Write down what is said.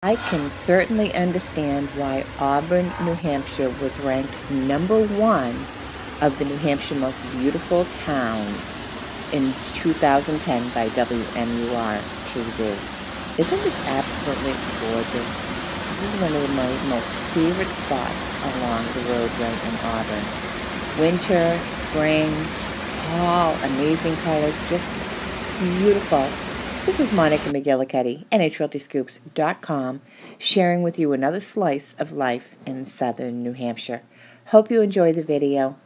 I can certainly understand why Auburn, New Hampshire was ranked number one of the New Hampshire most beautiful towns in 2010 by WMUR TV. Isn't this absolutely gorgeous? This is one of my most favorite spots along the roadway in Auburn. Winter, spring, fall, amazing colors, just beautiful. This is Monika McGillicuddy, NHRealtyScoops.com, sharing with you another slice of life in southern New Hampshire. Hope you enjoy the video.